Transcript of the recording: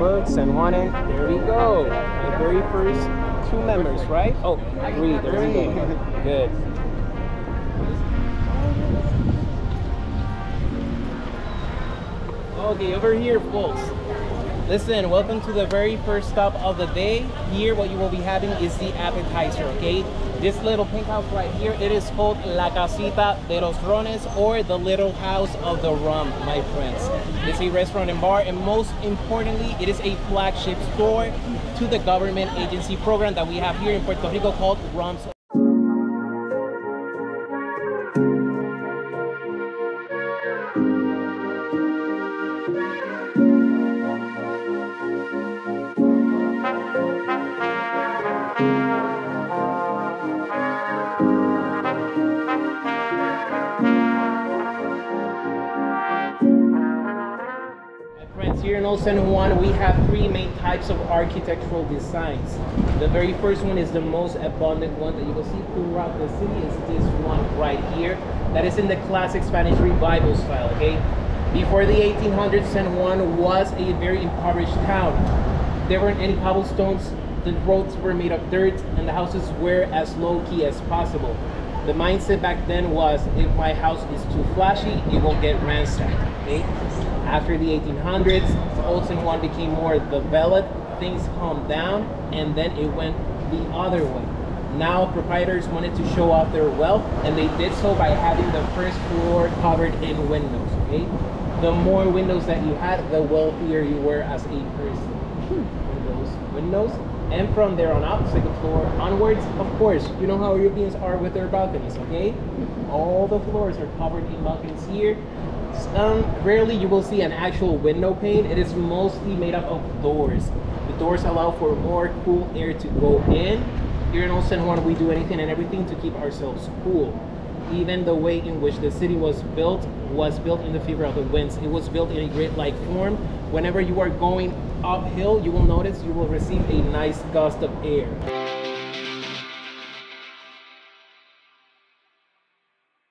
Look, San Juan, there we go. The very first two members, right? Oh, three, there we go. Good. Okay, over here, folks. Listen, welcome to the very first stop of the day. Here, what you will be having is the appetizer, okay? This little pink house right here, it is called La Casita de los Rones or the Little House of the Rum, my friends. It's a restaurant and bar, and most importantly, it is a flagship store to the government agency program that we have here in Puerto Rico called Rums Friends, here in Old San Juan, we have three main types of architectural designs. The very first one is the most abundant one that you will see throughout the city is this one right here. That is in the classic Spanish revival style, okay? Before the 1800s, San Juan was a very impoverished town. There weren't any cobblestones, the roads were made of dirt, and the houses were as low-key as possible. The mindset back then was, if my house is too flashy, it will get ransacked, okay? After the 1800s, Old San Juan became more developed, things calmed down, and then it went the other way. Now proprietors wanted to show off their wealth, and they did so by having the first floor covered in windows, okay? The more windows that you had, the wealthier you were as a person. Windows, windows, and from there on out, second floor onwards, of course, you know how Europeans are with their balconies, okay? All the floors are covered in balconies here. Um, rarely you will see an actual window pane. It is mostly made up of doors. The doors allow for more cool air to go in. Here in Old San Juan, we do anything and everything to keep ourselves cool. Even the way in which the city was built was built in the favor of the winds. It was built in a grid-like form. Whenever you are going uphill, you will notice you will receive a nice gust of air.